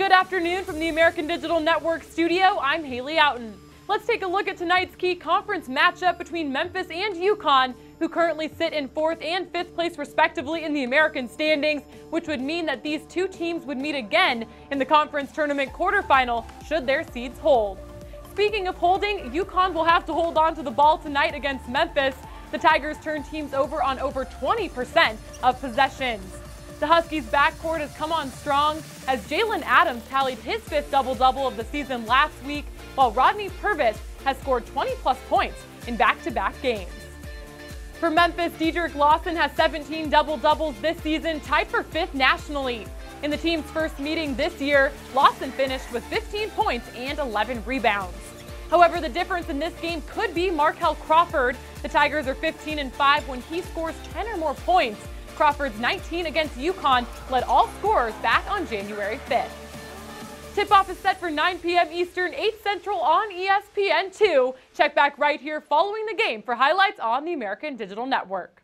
Good afternoon from the American Digital Network studio. I'm Haley Outen. Let's take a look at tonight's key conference matchup between Memphis and UConn, who currently sit in fourth and fifth place respectively in the American standings, which would mean that these two teams would meet again in the conference tournament quarterfinal should their seeds hold. Speaking of holding, UConn will have to hold on to the ball tonight against Memphis. The Tigers turn teams over on over 20% of possessions. The Huskies' backcourt has come on strong as Jalen Adams tallied his fifth double-double of the season last week, while Rodney Purvis has scored 20-plus points in back-to-back games. For Memphis, Dedric Lawson has 17 double-doubles this season, tied for fifth nationally. In the team's first meeting this year, Lawson finished with 15 points and 11 rebounds. However, the difference in this game could be Markel Crawford. The Tigers are 15 and 5 when he scores 10 or more points. Crawford's 19 against UConn led all scorers back on January 5th. Tip-off is set for 9 p.m. Eastern, 8 Central on ESPN2. Check back right here following the game for highlights on the American Digital Network.